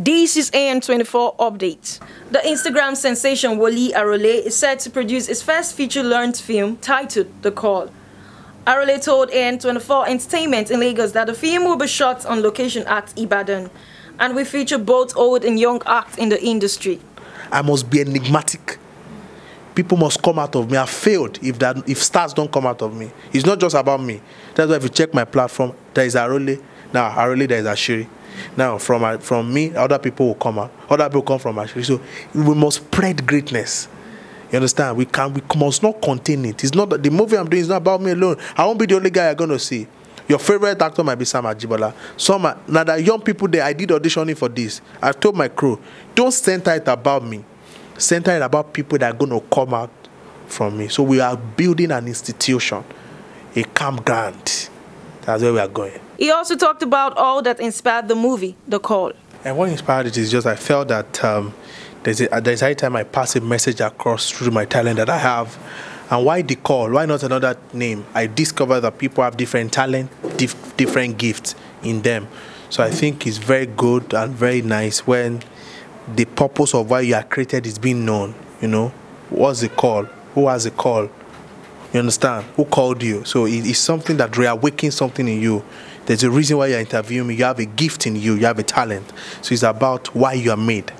This is AN24 update. The Instagram sensation Woli Arole is set to produce his first feature-length film titled The Call. Arole told AN24 Entertainment in Lagos that the film will be shot on location at Ibadan and will feature both old and young acts in the industry. I must be enigmatic. People must come out of me. I failed if that if stars don't come out of me. It's not just about me. That's why if you check my platform, there is Arole. Now Arole, there is Ashiri. Now, from uh, from me, other people will come out. Other people come from actually. So we must spread greatness. You understand? We can we must not contain it. It's not the movie I'm doing is not about me alone. I won't be the only guy you're gonna see. Your favorite actor might be Sam Ajibola. Some are, now the young people there, I did auditioning for this. I told my crew, don't center it about me. Center it about people that are gonna come out from me. So we are building an institution, a campground. That's where we are going. He also talked about all that inspired the movie, The Call. And what inspired it is just I felt that um, there's a, there's a time I pass a message across through my talent that I have. And why the call? Why not another name? I discovered that people have different talent, dif- different gifts in them. So I think it's very good and very nice when the purpose of why you are created is being known. You know, what's the call? Who has a call? You understand? Who called you? So it is something that reawakens something in you. There's a reason why you're interviewing me. You have a gift in you, you have a talent. So it's about why you are made.